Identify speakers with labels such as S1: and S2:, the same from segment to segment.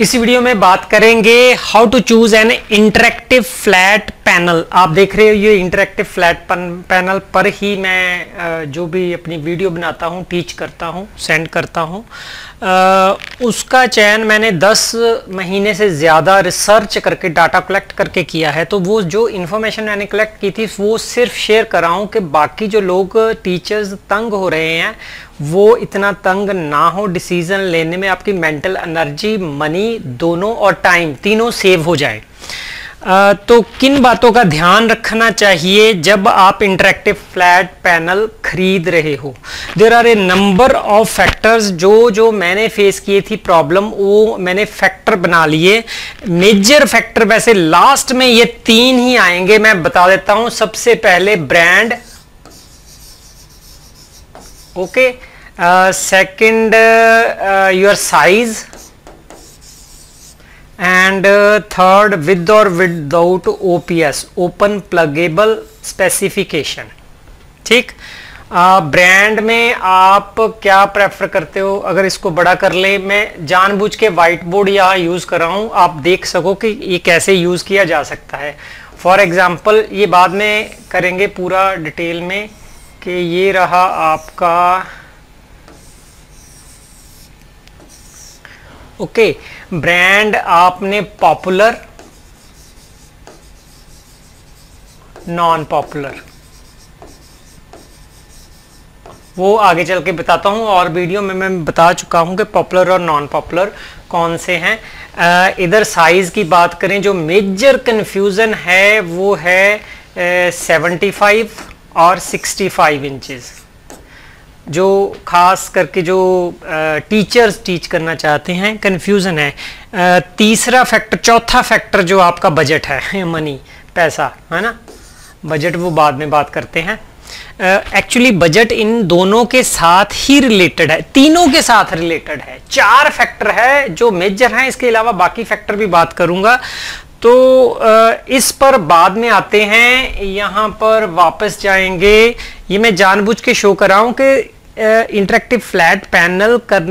S1: इस वीडियो में बात करेंगे how to choose an interactive flat panel आप देख रहे हो, ये इंटरेक्टिव फ्लैट पैनल पर ही मैं जो भी अपनी वीडियो बनाता हूँ टीच करता हूँ सेंड करता हूँ। उसका चयन मैंने 10 महीने से ज़्यादा रिसर्च करके डाटा कलेक्ट करके किया है। तो वो जो इन्फॉर्मेशन मैंने कलेक्ट की थी, वो सिर्फ़ शेयर कर रहा हूँ कि बाकी जो लोग टीचर्स तंग हो रहे हैं, वो इतना तंग ना हो। डिसीज़न लेने में आपकी मेंटल एनर्जी मनी दोनों और टाइम तीनों सेव हो जाए। तो किन बातों का ध्यान रखना चाहिए जब आप इंटरेक्टिव फ्लैट पैनल खरीद रहे हो? There are a number of factors जो जो मैंने फेस किए थी प्रॉब्लम वो मैंने फैक्टर बना लिए। मेजर फैक्टर वैसे लास्ट में ये तीन ही आएँगे, मैं बता देता हूँ। सबसे पहले brand okay second your size and third with और without OPS open pluggable specification ठीक? ब्रांड में आप क्या प्रेफर करते हो? अगर इसको बड़ा कर ले, मैं जानबूझ के वाइट बोर्ड यहाँ यूज़ कर रहा हूँ, आप देख सको कि ये कैसे यूज़ किया जा सकता है। फॉर एग्ज़ाम्पल ये बाद में करेंगे पूरा डिटेल में कि ये रहा आपका ओके ब्रांड आपने पॉपुलर नॉन पॉपुलर वो आगे चल के बताता हूँ और वीडियो में मैं बता चुका हूँ कि पॉपुलर और नॉन पॉपुलर कौन से हैं। इधर साइज़ की बात करें, जो मेजर कन्फ्यूज़न है, वो है सेवेंटी फाइव और सिक्सटी फाइव इंचज़ जो खास करके जो टीचर्स टीच करना चाहते हैं कन्फ्यूज़न है। तीसरा फैक्टर चौथा फैक्टर जो आपका बजट है मनी पैसा है ना? बजट वो बाद में बात करते हैं। एक्चुअली बजट इन दोनों के साथ ही रिलेटेड है तीनों के साथ रिलेटेड है। चार फैक्टर है जो मेजर हैं इसके अलावा बाकी फैक्टर भी बात करूँगा। तो uh, इस पर बाद में आते हैं यहाँ पर वापस जाएँगे। ये मैं जानबूझ के शो कर रहा हूँ कि इंटरेक्टिव फ्लैट पैनल कर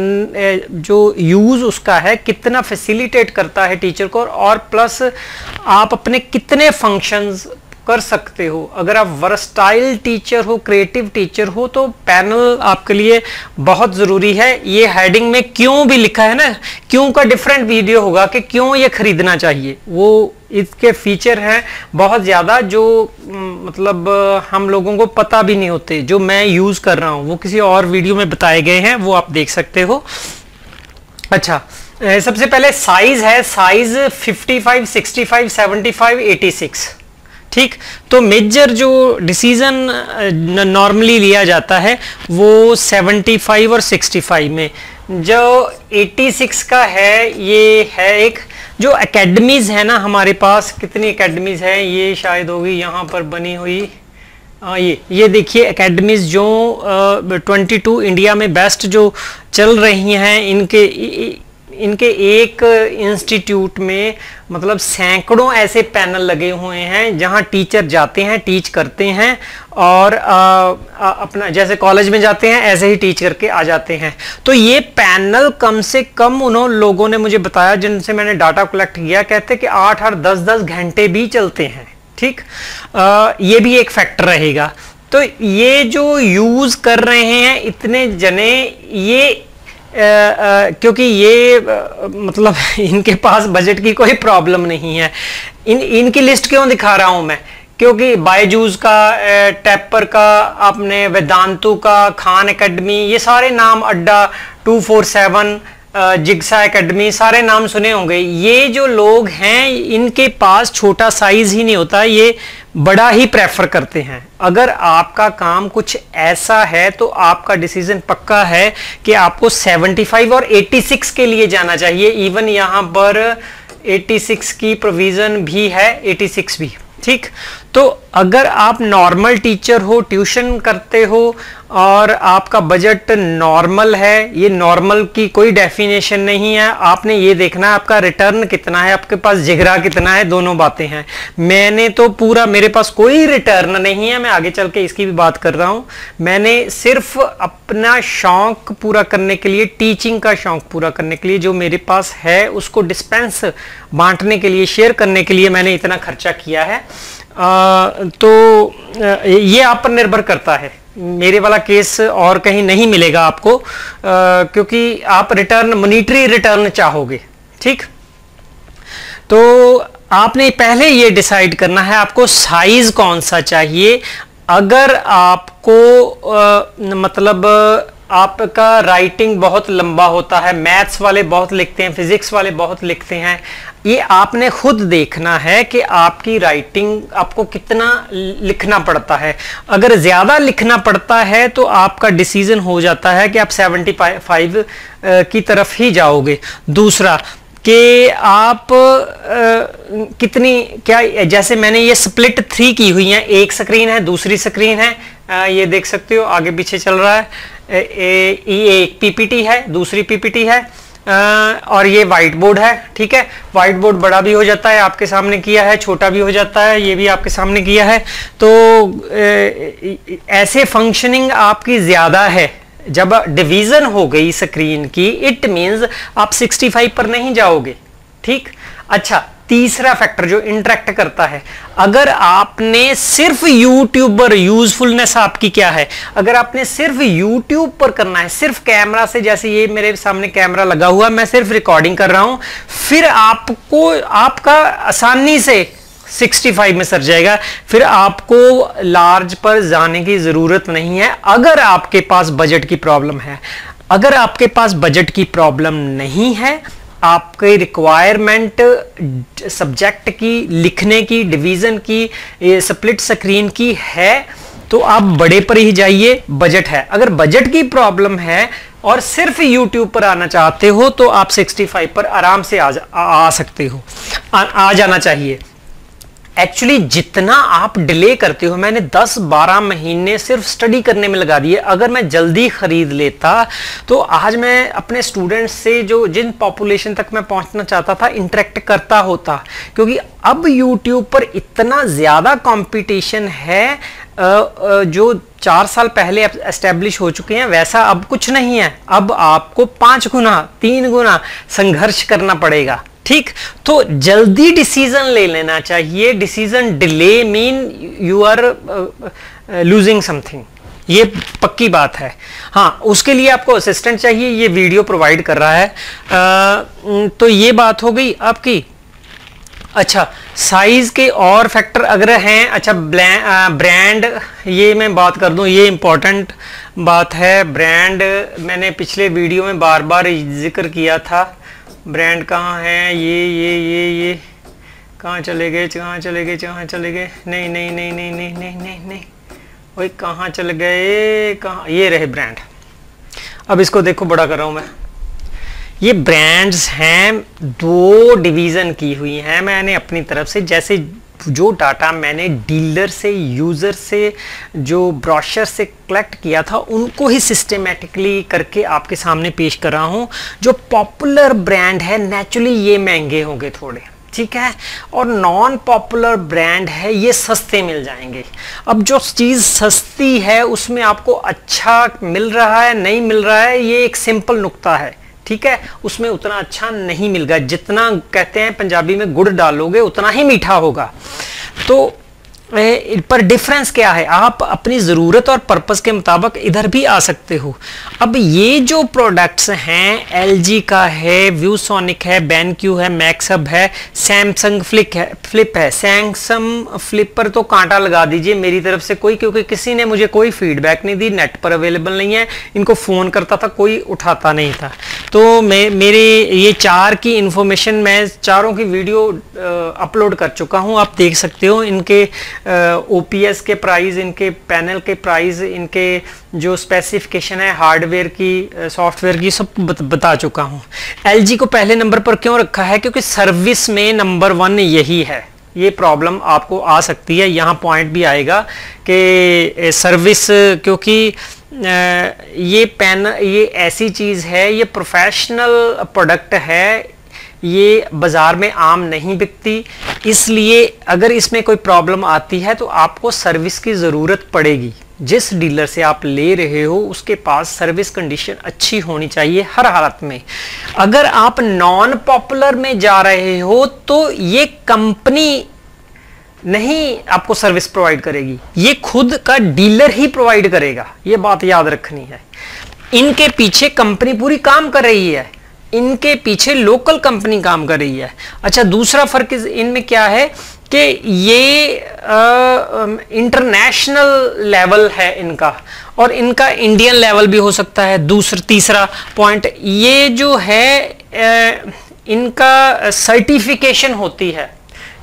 S1: जो यूज़ उसका है, कितना फैसिलिटेट करता है टीचर को और प्लस आप अपने कितने फ़ंक्शंस कर सकते हो। अगर आप वर्सटाइल टीचर हो क्रिएटिव टीचर हो तो पैनल आपके लिए बहुत ज़रूरी है। ये हेडिंग में क्यों भी लिखा है ना क्यों का डिफरेंट वीडियो होगा कि क्यों ये खरीदना चाहिए। वो इसके फीचर हैं बहुत ज़्यादा जो मतलब हम लोगों को पता भी नहीं होते। जो मैं यूज़ कर रहा हूँ वो किसी और वीडियो में बताए गए हैं वो आप देख सकते हो। अच्छा सबसे पहले साइज़ है साइज़ 55, 65, 75, 86 ठीक? तो मेजर जो डिसीज़न नॉर्मली लिया जाता है वो 75 और 65 में। जो 86 का है ये है एक जो एकेडमीज है ना हमारे पास कितनी एकेडमीज है ये शायद होगी यहाँ पर बनी हुई। आ, ये ये देखिए एकेडमीज जो ट्वेंटी टू इंडिया में बेस्ट जो चल रही हैं इनके इनके एक इंस्टीट्यूट में मतलब सैकड़ों ऐसे पैनल लगे हुए हैं जहाँ टीचर जाते हैं टीच करते हैं और आ, आ, अपना जैसे कॉलेज में जाते हैं ऐसे ही टीच करके आ जाते हैं। तो ये पैनल कम से कम उन्हों लोगों ने मुझे बताया जिनसे मैंने डाटा कलेक्ट किया कहते कि आठ आठ दस दस घंटे भी चलते हैं ठीक? आ, ये भी एक फैक्टर रहेगा। तो ये जो यूज़ कर रहे हैं इतने जने ये क्योंकि ये मतलब इनके पास बजट की कोई प्रॉब्लम नहीं है। इन, इनकी लिस्ट क्यों दिखा रहा हूँ मैं? क्योंकि बायजूज का टैपर का, आपने वेदांतु का खान एकेडमी ये सारे नाम Adda two four seven Jigsaw Academy सारे नाम सुने होंगे। ये जो लोग हैं, इनके पास छोटा साइज़ ही नहीं होता। ये बड़ा ही प्रेफर करते हैं। अगर आपका काम कुछ ऐसा है तो आपका डिसीज़न पक्का है कि आपको 75 और 86 के लिए जाना चाहिए। इवन यहाँ पर 86 की प्रोविज़न भी है 86 भी। ठीक? तो अगर आप नॉर्मल टीचर हो ट्यूशन करते हो, और आपका बजट नॉर्मल है, ये नॉर्मल की कोई डेफिनेशन नहीं है, आपने ये देखना है आपका रिटर्न कितना है, आपके पास जिगरा कितना है, दोनों बातें हैं। मैंने तो पूरा, मेरे पास कोई रिटर्न नहीं है, मैं आगे चल के इसकी भी बात कर रहा हूँ। मैंने सिर्फ़ अपना शौक पूरा करने के लिए टीचिंग का शौक पूरा करने के लिए, जो मेरे पास है, उसको डिस्पेंस बांटने के लिए शेयर करने के लिए मैंने इतना खर्चा किया है। आ, तो ये आप पर निर्भर करता है। मेरे वाला केस और कहीं नहीं मिलेगा आपको आ, क्योंकि आप रिटर्न मोनिटरी रिटर्न चाहोगे ठीक? तो आपने पहले ये डिसाइड करना है आपको साइज़ कौन सा चाहिए। अगर आपको आ, मतलब आपका राइटिंग बहुत लंबा होता है मैथ्स वाले बहुत लिखते हैं फिजिक्स वाले बहुत लिखते हैं। ये आपने खुद देखना है कि आपकी राइटिंग आपको कितना लिखना पड़ता है। अगर ज़्यादा लिखना पड़ता है तो आपका डिसीज़न हो जाता है कि आप 75 की तरफ़ ही जाओगे। दूसरा कि आप आ, कितनी क्या जैसे मैंने ये स्प्लिट थ्री की हुई है एक स्क्रीन है दूसरी स्क्रीन है आ, ये देख सकते हो आगे पीछे चल रहा है। ये एक पीपीटी है, दूसरी पीपीटी है और ये व्हाइट बोर्ड है, ठीक है? व्हाइट बोर्ड बड़ा भी हो जाता है, आपके सामने किया है, छोटा भी हो जाता है, ये भी आपके सामने किया है। तो ऐसे फंक्शनिंग आपकी ज़्यादा है। जब डिवीज़न हो गई स्क्रीन की इट मींस आप 65 पर नहीं जाओगे, ठीक? अच्छा तीसरा फैक्टर जो इंटरेक्ट करता है, अगर आपने सिर्फ़ यूट्यूब पर यूजफुलनेस आपकी क्या है? अगर आपने सिर्फ़ यूट्यूब पर करना है, सिर्फ़ कैमरा से, जैसे ये मेरे सामने कैमरा लगा हुआ, मैं सिर्फ़ रिकॉर्डिंग कर रहा हूँ, फिर आपको, आपका आसानी से 65 में सर जाएगा। फिर आपको लार्ज पर जाने की ज़रूरत नहीं है, अगर आपके पास बजट की प्रॉब्लम है। अगर आपके पास बजट की प्रॉब्लम नहीं है आपके रिक्वायरमेंट सब्जेक्ट की लिखने की डिवीज़न की स्प्लिट स्क्रीन की है तो आप बड़े पर ही जाइए बजट है। अगर बजट की प्रॉब्लम है और सिर्फ़ YouTube पर आना चाहते हो तो आप 65 पर आराम से आ, आ, आ सकते हो। आ, आ जाना चाहिए। एक्चुअली जितना आप डिले करते हो, मैंने 10-12 महीने सिर्फ़ स्टडी करने में लगा दिए। अगर मैं जल्दी खरीद लेता तो आज मैं अपने स्टूडेंट्स से जो, जिन पॉपुलेशन तक मैं पहुँचना चाहता था इंटरेक्ट करता होता। क्योंकि अब यूट्यूब पर इतना ज़्यादा कंपटीशन है जो चार साल पहले एस्टेब्लिश हो चुके हैं, वैसा अब कुछ नहीं है। अब आपको पाँच गुना, तीन गुना संघर्ष करना पड़ेगा। ठीक? तो जल्दी डिसीज़न ले लेना चाहिए। Decision delay mean you are losing something ये पक्की बात है। हाँ उसके लिए आपको असिस्टेंट चाहिए। ये वीडियो प्रोवाइड कर रहा है। आ, तो ये बात हो गई आपकी। अच्छा साइज़ के और फैक्टर अगर हैं अच्छा ब्रांड ये मैं बात कर दूँ ये इंपॉर्टेंट बात है। ब्रांड मैंने पिछले वीडियो में बार बार ज़िक्र किया था। ब्रांड कहाँ है? ये ये ये ये। कहाँ चले गए? कहाँ चले गए? कहाँ चले गए? नहीं नहीं नहीं नहीं नहीं नहीं नहीं नहीं। वही कहाँ चल गए? कहाँ? ये रहे ब्रांड अब इसको देखो, बड़ा कर रहा हूँ मैं। ये ब्रांड्स हैं, दो डिवीज़न की हुई हैं। मैंने अपनी तरफ़ से जैसे जो डाटा मैंने डीलर से, यूज़र से, जो ब्रॉशर से कलेक्ट किया था, उनको ही सिस्टमेटिकली करके आपके सामने पेश कर रहा हूँ। जो पॉपुलर ब्रांड है नेचुरली ये महँगे होंगे थोड़े, ठीक है? और नॉन पॉपुलर ब्रांड है, ये सस्ते मिल जाएँगे। अब जो चीज़ सस्ती है, उसमें आपको अच्छा मिल रहा है, नहीं मिल रहा है, ये एक सिंपल नुक्ता है। ठीक है, उसमें उतना अच्छा नहीं मिलगा जितना कहते हैं पंजाबी में गुड़ डालोगे, उतना ही मीठा होगा। तो पर डिफरेंस क्या है? आप अपनी ज़रूरत और पर्पस के मुताबिक इधर भी आ सकते हो। अब ये जो प्रोडक्ट्स हैं एलजी का है व्यूसोनिक है बैनक्यू है मैक्सअप है सैमसंग फ्लिक है फ्लिप है। सैमसंग फ्लिप पर तो कांटा लगा दीजिए मेरी तरफ़ से कोई, क्योंकि किसी ने मुझे कोई फीडबैक नहीं दी नेट पर अवेलेबल नहीं है, इनको फ़ोन करता था, कोई उठाता नहीं था। तो मैं, मेरे ये चार की इन्फॉर्मेशन मैं चारों की वीडियो अपलोड कर चुका हूँ। आप देख सकते हो, इनके ओपीएस के प्राइस इनके पैनल के प्राइस इनके जो स्पेसिफिकेशन है हार्डवेयर की सॉफ्टवेयर की, सब बता चुका हूँ। LG को पहले नंबर पर क्यों रखा है? क्योंकि सर्विस में नंबर वन यही है। ये प्रॉब्लम आपको आ सकती है। यहाँ पॉइंट भी आएगा कि सर्विस क्योंकि ये पेन ये ऐसी चीज़ है, ये प्रोफेशनल प्रोडक्ट है, ये बाज़ार में आम नहीं बिकती। इसलिए अगर इसमें कोई प्रॉब्लम आती है तो आपको सर्विस की ज़रूरत पड़ेगी। जिस डीलर से आप ले रहे हो, उसके पास सर्विस कंडीशन अच्छी होनी चाहिए हर हालत में। अगर आप नॉन पॉपुलर में जा रहे हो तो ये कंपनी नहीं आपको सर्विस प्रोवाइड करेगी। ये खुद का डीलर ही प्रोवाइड करेगा। ये बात याद रखनी है। इनके पीछे कंपनी पूरी काम कर रही है। इनके पीछे लोकल कंपनी काम कर रही है। अच्छा दूसरा फ़र्क इनमें क्या है कि ये इंटरनेशनल लेवल है इनका और इनका इंडियन लेवल भी हो सकता है। दूसरा तीसरा पॉइंट ये जो है आ, इनका सर्टिफिकेशन होती है।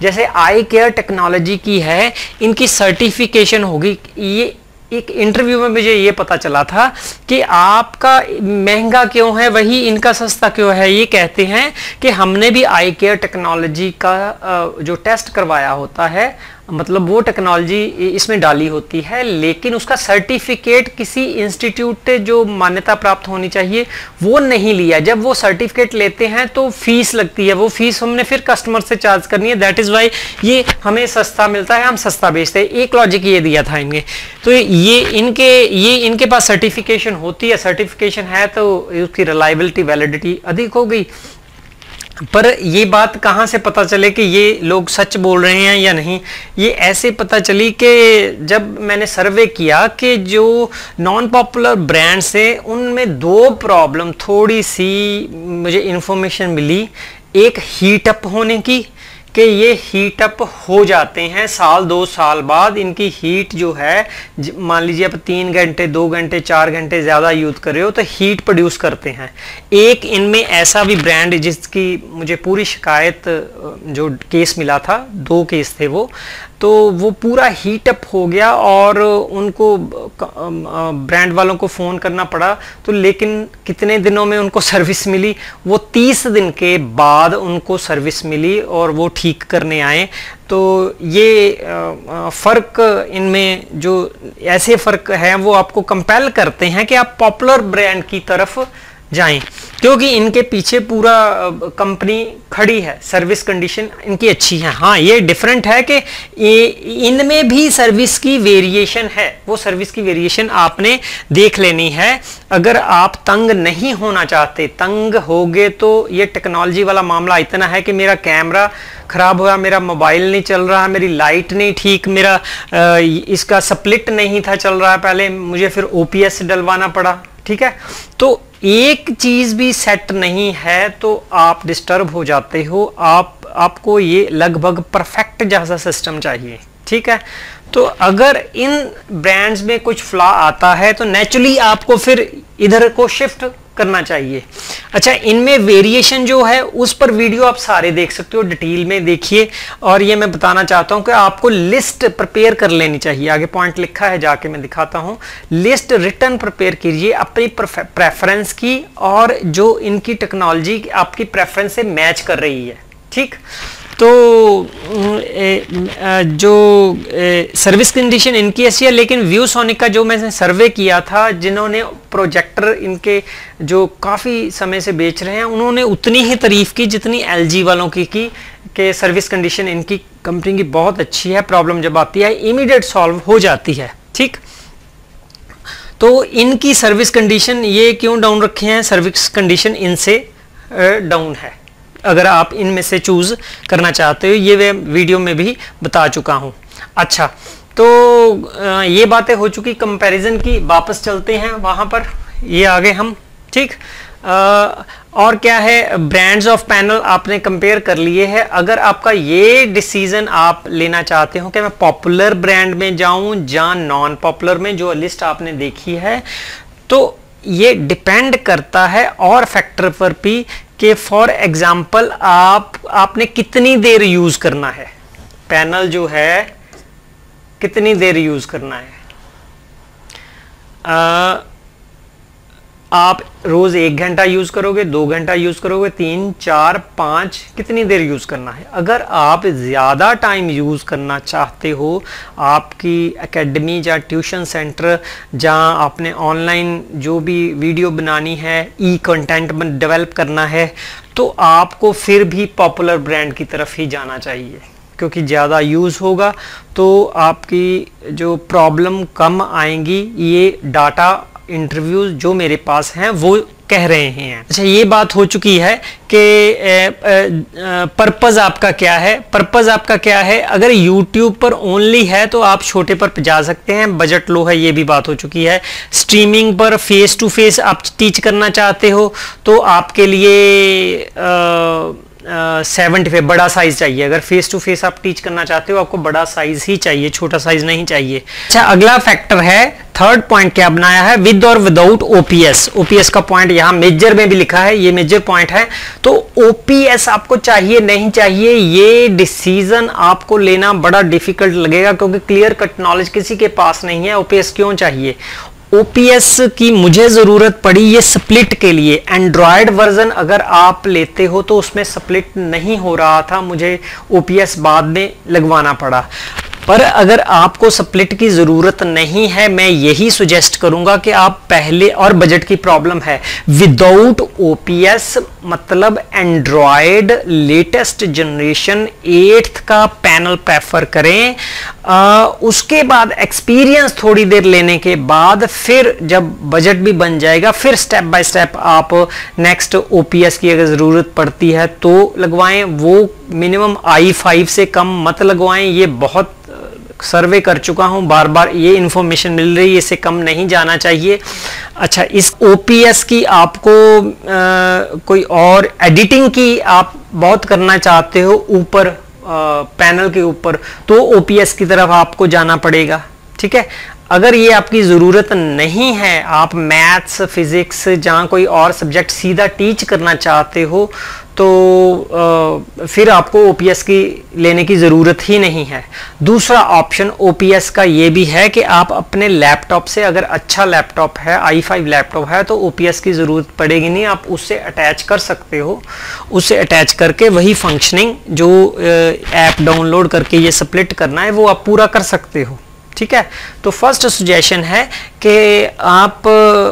S1: जैसे आई केयर टेक्नोलॉजी की है इनकी सर्टिफिकेशन होगी। ये एक इंटरव्यू में मुझे ये पता चला था कि आपका महँगा क्यों है, वही इनका सस्ता क्यों है? ये कहते हैं कि हमने भी आई केयर टेक्नोलॉजी का जो टेस्ट करवाया होता है मतलब वो टेक्नोलॉजी इसमें डाली होती है, लेकिन उसका सर्टिफिकेट किसी इंस्टीट्यूट जो मान्यता प्राप्त होनी चाहिए, वो नहीं लिया। जब वो सर्टिफिकेट लेते हैं तो फ़ीस लगती है। वो फ़ीस हमने फिर कस्टमर से चार्ज करनी है। दैट इज़ वाई ये हमें सस्ता मिलता है, हम सस्ता बेचते हैं। एक लॉजिक ये दिया था इनके। तो ये इनके ये इनके पास सर्टिफिकेशन होती है। सर्टिफिकेशन है तो उसकी रिलायबिलिटी वैलिडिटी अधिक हो गई। पर ये बात कहाँ से पता चले कि ये लोग सच बोल रहे हैं या नहीं? ये ऐसे पता चली कि जब मैंने सर्वे किया कि जो नॉन पॉपुलर ब्रांड्स हैं, उनमें दो प्रॉब्लम थोड़ी सी मुझे इन्फॉर्मेशन मिली। एक हीटअप होने की कि ये हीट अप हो जाते हैं साल, दो साल बाद। इनकी हीट जो है मान लीजिए आप तीन घंटे, दो घंटे, चार घंटे ज़्यादा यूज़ कर रहे हो तो हीट प्रोड्यूस करते हैं। एक इनमें ऐसा भी ब्रांड जिसकी मुझे पूरी शिकायत जो केस मिला था, दो केस थे वो तो वो पूरा हीट अप हो गया और उनको ब्रांड वालों को फ़ोन करना पड़ा। तो लेकिन कितने दिनों में उनको सर्विस मिली? वो तीस दिन के बाद उनको सर्विस मिली और वो ठीक करने आए। तो ये फ़र्क इनमें जो ऐसे फ़र्क हैं, वो आपको कंपेल करते हैं कि आप पॉपुलर ब्रांड की तरफ़ जाएँ, क्योंकि इनके पीछे पूरा कंपनी खड़ी है, सर्विस कंडीशन इनकी अच्छी है। हाँ ये डिफरेंट है कि इनमें भी सर्विस की वेरिएशन है, वो सर्विस की वेरिएशन आपने देख लेनी है। अगर आप तंग नहीं होना चाहते, तंग होगे तो ये टेक्नोलॉजी वाला मामला इतना है कि मेरा कैमरा ख़राब हुआ, मेरा मोबाइल नहीं चल रहा, मेरी लाइट नहीं ठीक, मेरा इसका स्प्लिट नहीं था, चल रहा पहले, मुझे फिर ओपीएस डलवाना पड़ा, ठीक है? तो एक चीज़ भी सेट नहीं है तो आप डिस्टर्ब हो जाते हो। आप, आपको ये लगभग परफेक्ट जैसा सिस्टम चाहिए, ठीक है? तो अगर इन ब्रांड्स में कुछ फ्ला आता है तो नेचुरली आपको फिर इधर को शिफ्ट करना चाहिए। अच्छा इनमें वेरिएशन जो है, उस पर वीडियो आप सारे देख सकते हो डिटेल में देखिए। और ये मैं बताना चाहता हूँ कि आपको लिस्ट प्रिपेयर कर लेनी चाहिए। आगे पॉइंट लिखा है, जाके मैं दिखाता हूँ। लिस्ट रिटर्न प्रिपेयर कीजिए अपनी प्रेफरेंस की और जो इनकी टेक्नोलॉजी आपकी प्रेफरेंस से मैच कर रही है। ठीक? तो जो सर्विस कंडीशन इनकी ऐसी है, लेकिन व्यू सोनिक का जो मैंने सर्वे किया था, जिन्होंने प्रोजेक्टर इनके जो काफ़ी समय से बेच रहे हैं, उन्होंने उतनी ही तारीफ़ की जितनी एलजी वालों की की, कि सर्विस कंडीशन इनकी कंपनी की बहुत अच्छी है प्रॉब्लम जब आती है इमीडिएट सॉल्व हो जाती है, ठीक? तो इनकी सर्विस कंडीशन ये क्यों डाउन रखे हैं? सर्विस कंडीशन इनसे डाउन है। अगर आप इनमें से चूज़ करना चाहते हो, ये वीडियो में भी बता चुका हूँ। अच्छा तो ये बातें हो चुकी कंपैरिजन की, वापस चलते हैं वहाँ पर। ये आगे हम, ठीक? और क्या है ब्रांड्स ऑफ़ पैनल आपने कंपेयर कर लिए है। अगर आपका ये डिसीज़न आप लेना चाहते हो कि मैं पॉपुलर ब्रांड में जाऊँ या नॉन पॉपुलर में, जो लिस्ट आपने देखी है तो ये डिपेंड करता है और फैक्टर पर भी कि फॉर एग्ज़ाम्पल आप आपने कितनी देर यूज़ करना है? पैनल जो है कितनी देर यूज़ करना है? आ, आप रोज एक घंटा यूज़ करोगे, दो घंटा यूज़ करोगे, तीन, चार, पाँच, कितनी देर यूज़ करना है? अगर आप ज़्यादा टाइम यूज़ करना चाहते हो, आपकी एकेडमी या ट्यूशन सेंटर जहाँ आपने ऑनलाइन जो भी वीडियो बनानी है ई कंटेंट डेवलप करना है तो आपको फिर भी पॉपुलर ब्रांड की तरफ़ ही जाना चाहिए। क्योंकि ज़्यादा यूज़ होगा तो आपकी जो प्रॉब्लम कम आएँगी, ये डाटा इंटरव्यूज़ जो मेरे पास हैं वो कह रहे हैं। अच्छा ये बात हो चुकी है कि पर्पज़ आपका क्या है? पर्पज़ आपका क्या है? अगर यूट्यूब पर ओनली है तो आप छोटे पर जा सकते हैं। बजट लो है ये भी बात हो चुकी है। स्ट्रीमिंग पर फेस टू फेस आप टीच करना चाहते हो तो आपके लिए आ, सेवेंटी फाइव, बड़ा साइज़ चाहिए। अगर फेस टू फेस आप टीच करना चाहते हो, आपको बड़ा साइज़ ही चाहिए, छोटा साइज़ नहीं चाहिए। अच्छा अगला फैक्टर है थर्ड पॉइंट क्या बनाया है? विद और विदाउट ओपीएस ओपीएस का पॉइंट यहाँ मेजर में भी लिखा है, ये मेजर पॉइंट है। तो ओपीएस आपको चाहिए, नहीं चाहिए, ये डिसीज़न आपको लेना बड़ा डिफ़िकल्ट लगेगा, क्योंकि क्लियर कट नॉलेज किसी के पास नहीं है ओपीएस क्यों चाहिए? ओपीएस की मुझे ज़रूरत पड़ी ये स्प्लिट के लिए। एंड्रॉयड वर्जन अगर आप लेते हो तो उसमें स्प्लिट नहीं हो रहा था, मुझे ओपीएस बाद में लगवाना पड़ा। पर अगर आपको स्प्लिट की ज़रूरत नहीं है, मैं यही सुजेस्ट करूँगा कि आप पहले और बजट की प्रॉब्लम है। विदाउट ओपीएस मतलब एंड्रॉयड लेटेस्ट जनरेशन एट्थ का पैनल प्रेफर करें। आ, उसके बाद एक्सपीरियंस थोड़ी देर लेने के बाद फिर जब बजट भी बन जाएगा फिर स्टेप बाय स्टेप आप नेक्स्ट ओपीएस की अगर ज़रूरत पड़ती है तो लगवाएँ। वो मिनिमम आई फाइव से कम मत लगवाएँ। ये बहुत सर्वे कर चुका हूँ बार बार ये इंफॉर्मेशन मिल रही है इसे कम नहीं जाना चाहिए। अच्छा इस ओपीएस की आपको आ, कोई और एडिटिंग की आप बहुत करना चाहते हो ऊपर पैनल के ऊपर तो ओपीएस की तरफ़ आपको जाना पड़ेगा ठीक है? अगर ये आपकी ज़रूरत नहीं है आप मैथ्स फिज़िक्स जहाँ कोई और सब्जेक्ट सीधा टीच करना चाहते हो तो आ, फिर आपको ओपीएस की लेने की ज़रूरत ही नहीं है। दूसरा ऑप्शन ओपीएस का ये भी है कि आप अपने लैपटॉप से अगर अच्छा लैपटॉप है आई फाइव लैपटॉप है तो ओपीएस की ज़रूरत पड़ेगी नहीं। आप उससे अटैच कर सकते हो। उससे अटैच करके वही फंक्शनिंग जो ऐप डाउनलोड करके ये सप्लिट करना है वो आप पूरा कर सकते हो। ठीक है? तो फ़र्स्ट सुजेशन है कि आप,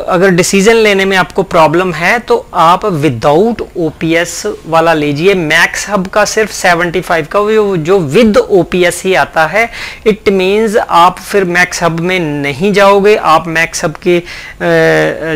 S1: अगर डिसीज़न लेने में आपको प्रॉब्लम है तो आप विदाउट ओपीएस वाला लीजिए। मैक्स हब का सिर्फ़ 75 का जो विद ओपीएस ही आता है इट मींस आप फिर मैक्स हब में नहीं जाओगे। आप मैक्स हब की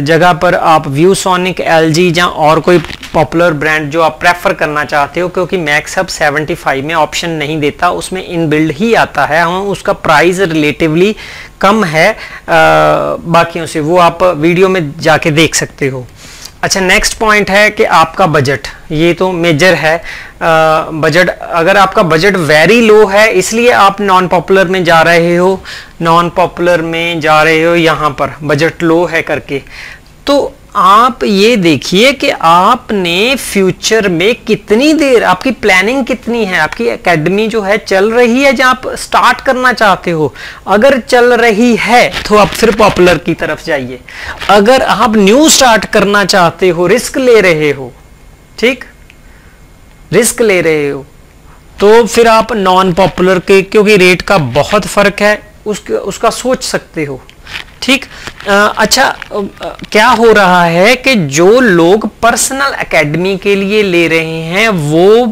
S1: जगह पर आप व्यू सोनिक एल या और कोई पॉपुलर ब्रांड जो आप प्रेफर करना चाहते हो, क्योंकि मैक्स हब 75 में ऑप्शन नहीं देता, उसमें इनबिल्ड ही आता है। हम उसका प्राइस रिलेटिवली कम है बाकियों से। वो आप वीडियो में जाके देख सकते हो। अच्छा नेक्स्ट पॉइंट है कि आपका बजट ये तो मेजर है। बजट अगर आपका बजट वेरी लो है, इसलिए आप नॉन पॉपुलर में जा रहे हो। नॉन पॉपुलर में जा रहे हो यहाँ पर। बजट लो है करके। तो आप ये देखिए कि आपने फ्यूचर में कितनी देर, आपकी प्लानिंग कितनी है, आपकी एकेडमी जो है चल रही है जहाँ आप स्टार्ट करना चाहते हो। अगर चल रही है तो आप फिर पॉपुलर की तरफ़ जाइए। अगर आप न्यू स्टार्ट करना चाहते हो, रिस्क ले रहे हो, ठीक? रिस्क ले रहे हो तो फिर आप नॉन पॉपुलर के, क्योंकि रेट का बहुत फ़र्क है, उसके, उसका सोच सकते हो। ठीक अच्छा क्या हो रहा है कि जो लोग पर्सनल एकेडमी के लिए ले रहे हैं, वो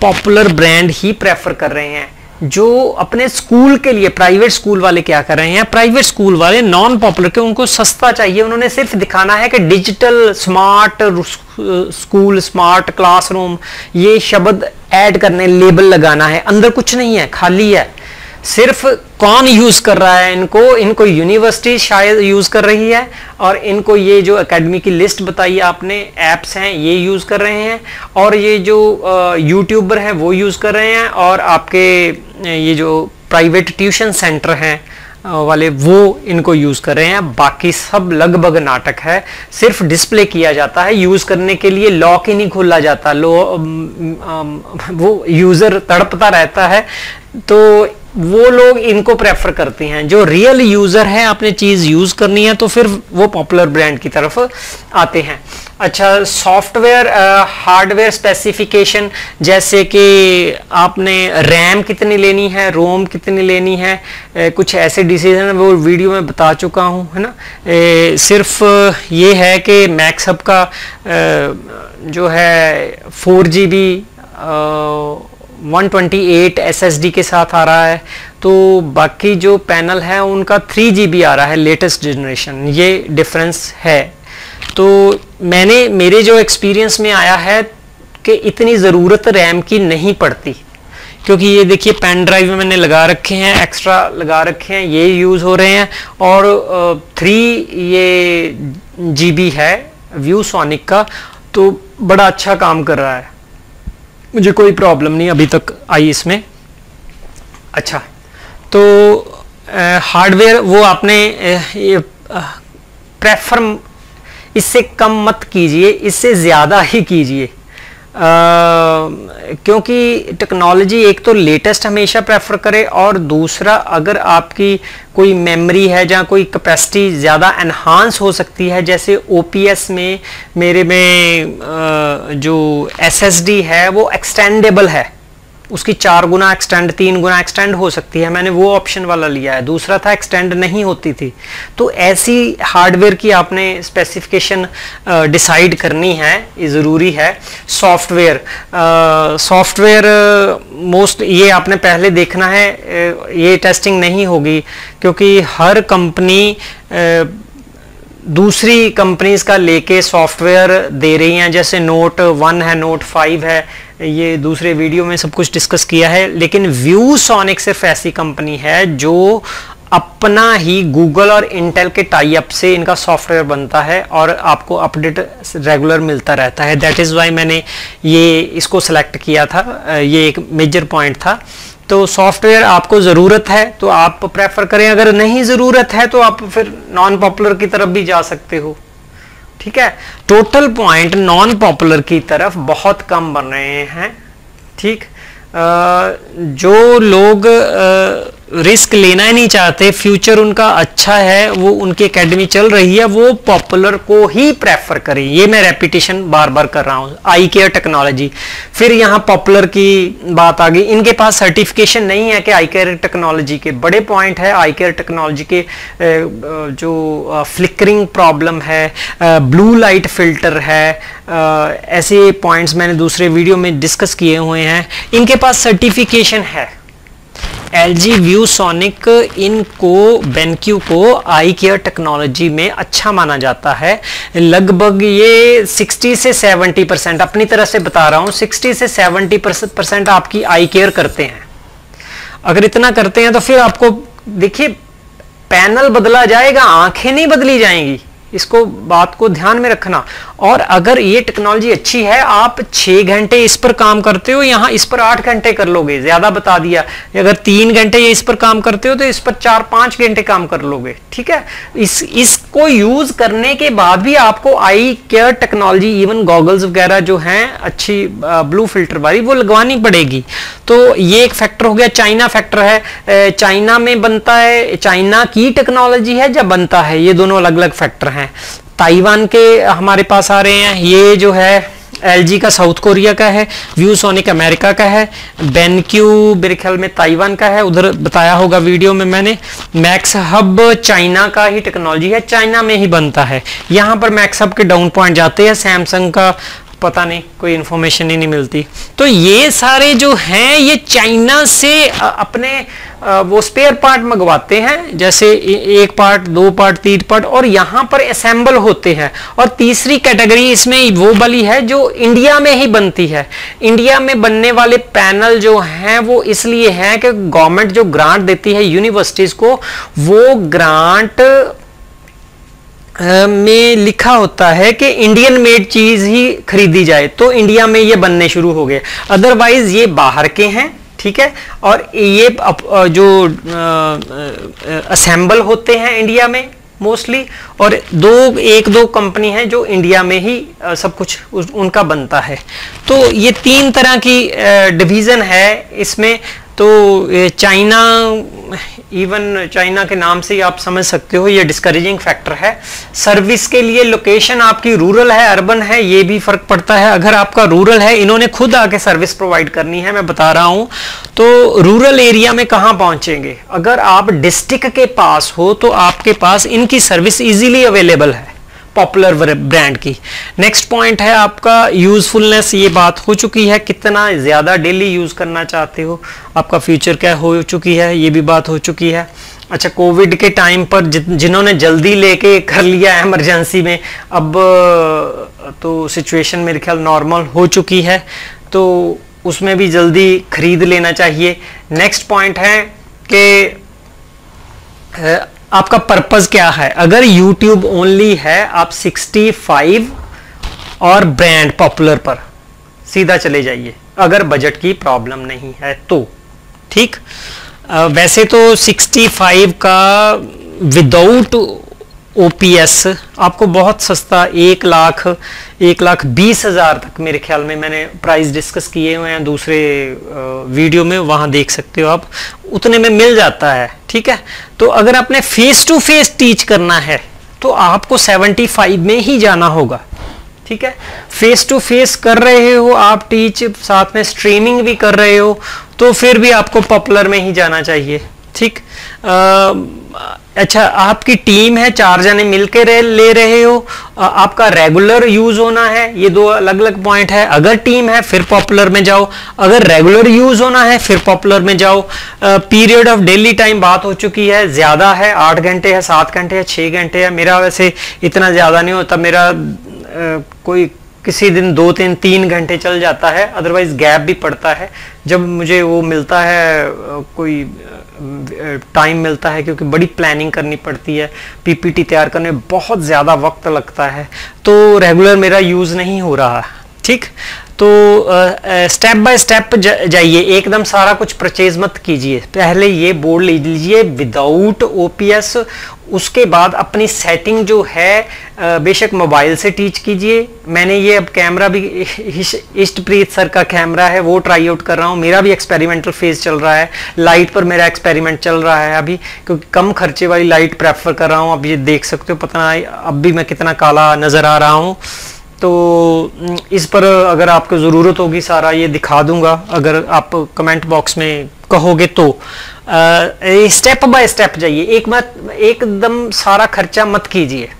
S1: पॉपुलर ब्रांड ही प्रेफर कर रहे हैं। जो अपने स्कूल के लिए प्राइवेट स्कूल वाले क्या कर रहे हैं प्राइवेट स्कूल वाले नॉन पॉपुलर के, उनको सस्ता चाहिए। उन्होंने सिर्फ़ दिखाना है कि digital smart school smart classroom ये शब्द ऐड करने लेबल लगाना है। अंदर कुछ नहीं है, खाली है। सिर्फ़ कौन यूज़ कर रहा है इनको इनको यूनिवर्सिटी शायद यूज़ कर रही है, और इनको ये जो एकेडमी की लिस्ट बताई आपने एप्स हैं, ये यूज़ कर रहे हैं, और ये जो यूट्यूबर हैं, वो यूज़ कर रहे हैं, और आपके ये जो प्राइवेट ट्यूशन सेंटर हैं वाले, वो इनको यूज़ कर रहे हैं। बाकी सब लगभग नाटक है। सिर्फ़ डिस्प्ले किया जाता है, यूज़ करने के लिए लॉक ही नहीं खोला जाता। लो वो यूज़र तड़पता रहता है। तो वो लोग इनको प्रेफर करते हैं। जो रियल यूज़र है आपने चीज़ यूज़ करनी है तो फिर वो पॉपुलर ब्रांड की तरफ़ आते हैं। अच्छा सॉफ्टवेयर हार्डवेयर स्पेसिफिकेशन जैसे कि आपने रैम कितनी लेनी है रोम कितनी लेनी है uh, कुछ ऐसे डिसीज़न वो वीडियो में बता चुका हूँ है ना? uh, सिर्फ़ ये है कि मैक्सअप का uh, जो है four G B one twenty eight S S D के साथ आ रहा है। तो बाकी जो पैनल है, उनका थ्री जी बी आ रहा है लेटेस्ट जनरेशन ये डिफरेंस है। तो मैंने, मेरे जो एक्सपीरियंस में आया है कि इतनी ज़रूरत रैम की नहीं पड़ती। क्योंकि ये देखिए पेन ड्राइव में मैंने लगा रखे हैं एक्स्ट्रा लगा रखे हैं, ये यूज़ हो रहे हैं। और थ्री ये जीबी है व्यू सोनिक का। तो बड़ा अच्छा काम कर रहा है। मुझे कोई प्रॉब्लम नहीं अभी तक आई इसमें। अच्छा तो हार्डवेयर वो आपने ये प्रेफर इससे कम मत कीजिए, इससे ज़्यादा ही कीजिए। क्योंकि टेक्नोलॉजी एक तो लेटेस्ट हमेशा प्रेफर करे और दूसरा अगर आपकी कोई मेमोरी है जहाँ कोई कैपेसिटी ज़्यादा एनहांस हो सकती है जैसे ओपीएस में मेरे में आ, जो एसएसडी है वो एक्सटेंडेबल है। उसकी चार गुना एक्सटेंड तीन गुना एक्सटेंड हो सकती है। मैंने वो ऑप्शन वाला लिया है। दूसरा था एक्सटेंड नहीं होती थी। तो ऐसी हार्डवेयर की आपने स्पेसिफिकेशन डिसाइड करनी है, ये ज़रूरी है। सॉफ्टवेयर सॉफ्टवेयर मोस्ट ये आपने पहले देखना है ये टेस्टिंग नहीं होगी। क्योंकि हर कंपनी दूसरी कंपनीज़ का लेके सॉफ्टवेयर दे रही हैं। जैसे नोट वन है नोट फाइव है। ये दूसरे वीडियो में सब कुछ डिस्कस किया है, लेकिन व्यू सोनिक सिर्फ़ ऐसी कंपनी है जो अपना ही गूगल और इंटेल के टाई अप से इनका सॉफ्टवेयर बनता है और आपको अपडेट रेगुलर मिलता रहता है। दैट इज़ वाई मैंने ये इसको सेलेक्ट किया था। ये एक मेजर पॉइंट था। तो सॉफ्टवेयर आपको ज़रूरत है तो आप प्रेफर करें। अगर नहीं ज़रूरत है तो आप फिर नॉन पॉपुलर की तरफ़ भी जा सकते हो। ठीक है? टोटल पॉइंट नॉन पॉपुलर की तरफ़ बहुत कम बन रहे हैं, ठीक? जो लोग रिस्क लेना ही नहीं चाहते, फ्यूचर उनका अच्छा है, वो उनकी एकेडमी चल रही है, वो पॉपुलर को ही प्रेफर करें। ये मैं रेपिटेशन बार बार कर रहा हूँ, आई केयर टेक्नोलॉजी। फिर यहाँ पॉपुलर की बात आ गई। इनके पास सर्टिफिकेशन नहीं है कि आई केयर टेक्नोलॉजी के बड़े पॉइंट है। आई केयर टेक्नोलॉजी के जो फ्लिकरिंग प्रॉब्लम है ब्लू लाइट फ़िल्टर है ऐसे पॉइंट्स मैंने दूसरे वीडियो में डिस्कस किए हुए हैं। इनके पास सर्टिफिकेशन है। एल जी व्यू सोनिक इनको बेनक्यू को आई केयर टेक्नोलॉजी में अच्छा माना जाता है। लगभग ये 60 से 70 परसेंट, अपनी तरह से बता रहा हूँ 60 से 70 परसेंट आपकी आई केयर करते हैं। अगर इतना करते हैं तो फिर आपको, देखिए, पैनल बदला जाएगा, आँखें नहीं बदली जाएँगी। इसको बात को ध्यान में रखना। और अगर ये टेक्नोलॉजी अच्छी है, आप छह घंटे इस पर काम करते हो, यहाँ इस पर आठ घंटे कर लोगे। ज़्यादा बता दिया। अगर तीन घंटे इस पर काम करते हो तो इस पर चार, पाँच घंटे काम कर लोगे। ठीक है? इस, इसको यूज़ करने के बाद भी आपको eye care technology even goggles वगैरह जो हैं, अच्छी ब्लू फ़िल्टर वाली, वो लगवानी पड़ेगी। तो ये एक फैक्टर हो गया। चाइना फैक्टर है। चाइना में बनता है चाइना की टेक्नोलॉजी है, जब बनता है, ये दोनों अलग अलग फैक्टर हैं। ताइवान के हमारे पास आ रहे हैं। ये जो है एलजी का, साउथ कोरिया का है। व्यू सोनिक अमेरिका का है। बेनक्यू मेरे ख्याल में ताइवान का है। उधर बताया होगा वीडियो में मैंने, मैक्स हब चाइना का ही टेक्नोलॉजी है। चाइना में ही बनता है। यहाँ पर मैक्स हब के डाउन पॉइंट जाते हैं। सैमसंग का पता नहीं, कोई इन्फॉर्मेशन ही नहीं मिलती। तो ये सारे जो हैं, ये चाइना से अपने वो स्पेयर पार्ट मंगवाते हैं, जैसे एक पार्ट दो पार्ट तीन पार्ट और यहाँ पर असेंबल होते हैं। और तीसरी कैटेगरी इसमें वो वाली है जो इंडिया में ही बनती है। इंडिया में बनने वाले पैनल जो हैं, वो इसलिए हैं कि गवर्नमेंट जो ग्रांट देती है यूनिवर्सिटीज को, वो ग्रांट में लिखा होता है कि इंडियन मेड चीज़ ही खरीदी जाए तो इंडिया में ये बनने शुरू हो गए। अदरवाइज़ ये बाहर के हैं, ठीक है? और ये जो असेंबल होते हैं इंडिया में मोस्टली और दो, एक दो कंपनी है जो इंडिया में ही सब कुछ उनका बनता है। तो ये तीन तरह की डिवीज़न है इसमें। तो चाइना इवन चाइना के नाम से ही आप समझ सकते हो, ये डिस्करेजिंग फैक्टर है। सर्विस के लिए लोकेशन आपकी रूरल है अर्बन है, ये भी फ़र्क पड़ता है। अगर आपका रूरल है, इन्होंने खुद आके सर्विस प्रोवाइड करनी है, मैं बता रहा हूँ तो रूरल एरिया में कहाँ पहुँचेंगे? अगर आप डिस्ट्रिक्ट के पास हो तो आपके पास इनकी सर्विस इजीली अवेलेबल है। पॉपुलर ब्रांड की। नेक्स्ट पॉइंट है आपका यूजफुलनेस ये बात हो चुकी है। कितना ज़्यादा डेली यूज़ करना चाहते हो? आपका फ्यूचर क्या हो चुकी है? ये भी बात हो चुकी है। अच्छा कोविड के टाइम पर जिन्होंने जल्दी लेके कर लिया इमरजेंसी में, अब तो सिचुएशन मेरे ख्याल नॉर्मल हो चुकी है। तो उसमें भी जल्दी खरीद लेना चाहिए। नेक्स्ट पॉइंट है कि आपका पर्पज क्या है? अगर यूट्यूब ओनली है, आप 65 और ब्रांड पॉपुलर पर, सीधा चले जाइए। अगर बजट की प्रॉब्लम नहीं है तो ठीक? वैसे तो 65 का विदाउट ओपीएस आपको बहुत सस्ता एक लाख एक लाख बीस हज़ार तक मेरे ख्याल में मैंने प्राइस डिस्कस किए हुए हैं। दूसरे वीडियो में वहाँ देख सकते हो आप। उतने में मिल जाता है, ठीक है? तो अगर आपने फेस टू फेस टीच करना है तो आपको 75 में ही जाना होगा, ठीक है? फेस टू फेस कर रहे हो आप टीच साथ में स्ट्रीमिंग भी कर रहे हो तो फिर भी आपको पॉपुलर में ही जाना चाहिए, ठीक? अच्छा आपकी टीम है चार जने मिलकर ले रहे हो आपका रेगुलर यूज़ होना है ये दो अलग अलग पॉइंट है। अगर टीम है फिर पॉपुलर में जाओ। अगर रेगुलर यूज़ होना है फिर पॉपुलर में जाओ। पीरियड ऑफ़ डेली टाइम बात हो चुकी है ज़्यादा है आठ घंटे है सात घंटे है छह घंटे है। मेरा वैसे इतना ज़्यादा नहीं होता मेरा आ, कोई किसी दिन दो तीन तीन घंटे चल जाता है अदरवाइज़ गैप भी पड़ता है। जब मुझे वो मिलता है कोई टाइम मिलता है क्योंकि बड़ी प्लानिंग करनी पड़ती है पीपीटी तैयार करने में बहुत ज़्यादा वक्त लगता है तो रेगुलर मेरा यूज़ नहीं हो रहा, ठीक? तो स्टेप बाय स्टेप जाइए, एकदम सारा कुछ परचेज मत कीजिए। पहले ये बोर्ड ले लीजिए विदाउट ओपीएस उसके बाद अपनी सेटिंग जो है बेशक मोबाइल से टीच कीजिए। मैंने ये अब कैमरा भी इष्टप्रीत सर का कैमरा है, वो ट्राई आउट कर रहा हूँ। मेरा भी एक्सपेरिमेंटल फ़ेज़ चल रहा है। लाइट पर मेरा एक्सपेरिमेंट चल रहा है अभी, क्योंकि कम खर्चे वाली लाइट प्रेफर कर रहा हूँ। अब ये देख सकते हो, पता अब भी मैं कितना काला नज़र आ रहा हूँ। तो इस पर अगर आपको ज़रूरत होगी सारा ये दिखा दूँगा। अगर आप कमेंट बॉक्स में कहोगे तो। स्टेप बाय स्टेप जाइए। एक मत, एकदम सारा खर्चा मत कीजिए।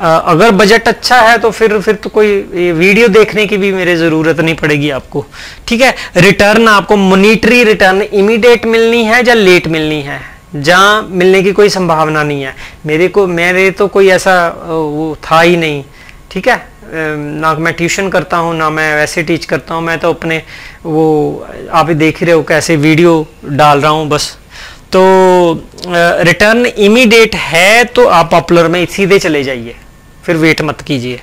S1: अगर बजट अच्छा है तो फिर फिर तो कोई वीडियो देखने की भी मेरे ज़रूरत नहीं पड़ेगी आपको। ठीक है? रिटर्न आपको मोनिटरी रिटर्न इमीडिएट मिलनी है या लेट मिलनी है? जहाँ मिलने की कोई संभावना नहीं है। मेरे को, मेरे तो कोई ऐसा वो था ही नहीं। ठीक है? ना मैं ट्यूशन करता हूँ, ना मैं वैसे टीच करता हूँ, मैं तो अपने वो, आप देख ही रहे हो कैसे वीडियो डाल रहा हूँ बस। तो रिटर्न इमीडिएट है तो आप पॉपुलर में सीधे चले जाइए। फिर वेट मत कीजिए।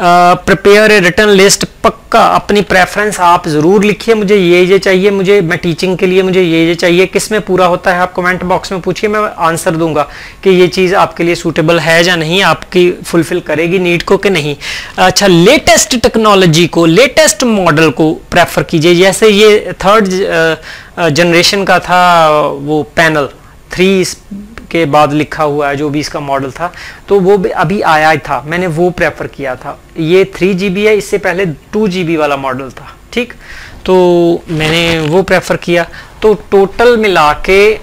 S1: प्रिपेयर ए रिटर्न लिस्ट पक्का अपनी प्रेफरेंस आप ज़रूर लिखिए, मुझे ये ये चाहिए, मुझे, मैं टीचिंग के लिए मुझे ये ये चाहिए, किसमें पूरा होता है आप कमेंट बॉक्स में पूछिए, मैं आंसर दूँगा कि ये चीज़ आपके लिए सूटेबल है या नहीं, आपकी फुलफिल करेगी नीड को कि नहीं। अच्छा लेटेस्ट टेक्नोलॉजी को लेटेस्ट मॉडल को प्रेफर कीजिए। जैसे ये थर्ड जनरेशन का था वो पैनल थ्री के बाद लिखा हुआ है, जो भी इसका मॉडल था तो वो अभी आया था। मैंने वो प्रेफर किया था। ये थ्री जी है, इससे पहले टू जी वाला मॉडल था, ठीक? तो मैंने वो प्रेफर किया। तो टोटल मिला के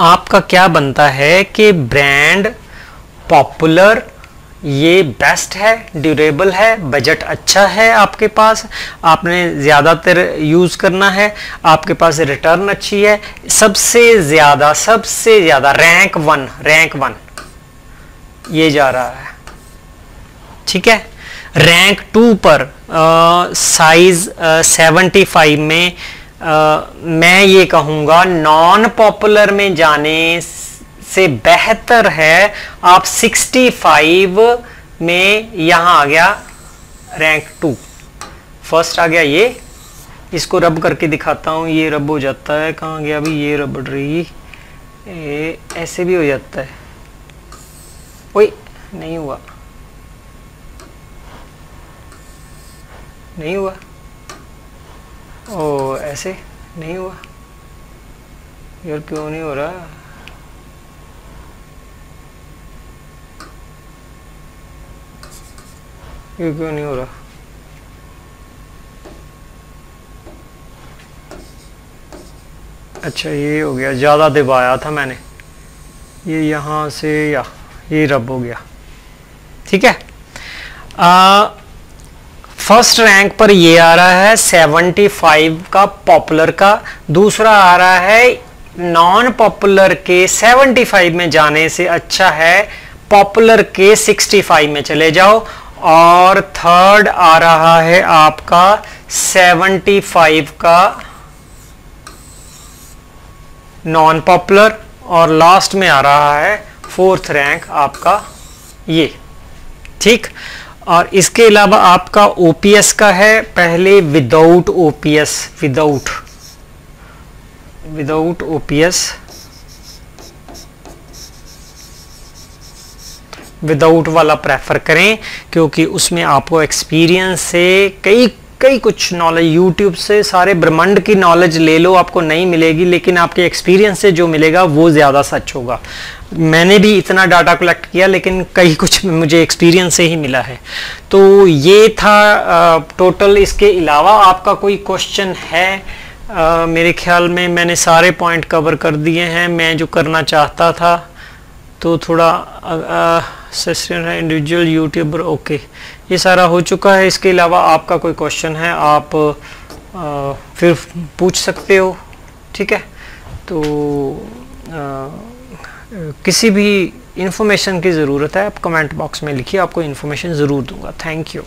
S1: आपका क्या बनता है कि ब्रांड पॉपुलर ये बेस्ट है ड्यूरेबल है बजट अच्छा है आपके पास। आपने ज़्यादातर यूज़ करना है आपके पास रिटर्न अच्छी है। सबसे ज़्यादा सबसे ज़्यादा रैंक वन रैंक वन ये जा रहा है। ठीक है? रैंक टू पर साइज़ सेवेंटी फाइव में आ, मैं ये कहूँगा नॉन पॉपुलर में जाने से बेहतर है आप 65 में यहाँ आ गया रैंक टू फ़र्स्ट आ गया ये. इसको रब करके दिखाता हूँ ये रब हो जाता है. कहाँ गया अभी? ये रब रही. ए, ऐसे भी हो जाता है. ओए नहीं हुआ. नहीं हुआ. ओ ऐसे? नहीं हुआ. यार क्यों नहीं हो रहा? ये क्यों नहीं हो रहा? अच्छा ये हो गया। ज़्यादा दबाया था मैंने। ये यहाँ से या, ये रब हो गया। ठीक है? फ़र्स्ट रैंक पर ये आ रहा है 75 का पॉपुलर का। दूसरा आ रहा है नॉन पॉपुलर के 75 में जाने से अच्छा है। पॉपुलर के 65 में चले जाओ। और थर्ड आ रहा है आपका 75 का नॉन पॉपुलर और लास्ट में आ रहा है फोर्थ रैंक आपका ये। ठीक? और इसके अलावा आपका ओपीएस का है, पहले without OPS without without OPS without वाला प्रेफर करें क्योंकि उसमें आपको एक्सपीरियंस से कई कई कुछ नॉलेज यूट्यूब से सारे ब्रह्मांड की नॉलेज ले लो आपको नहीं मिलेगी लेकिन आपके एक्सपीरियंस से जो मिलेगा वो ज़्यादा सच होगा। मैंने भी इतना डाटा कलेक्ट किया लेकिन कई कुछ मुझे एक्सपीरियंस से ही मिला है। तो ये था आ, टोटल इसके अलावा आपका कोई क्वेश्चन है? आ, मेरे ख्याल में मैंने सारे पॉइंट कवर कर दिए हैं। मैं जो करना चाहता था तो थोड़ा सेशन है इंडिविजुअल यूट्यूबर ओके ये सारा हो चुका है इसके अलावा आपका कोई क्वेश्चन है आप आ, फिर पूछ सकते हो ठीक है? तो आ, किसी भी इंफॉर्मेशन की ज़रूरत है आप कमेंट बॉक्स में लिखिए आपको इन्फॉर्मेशन ज़रूर दूँगा। Thank you